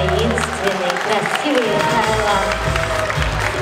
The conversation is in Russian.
таинственный, красивый Таиланд.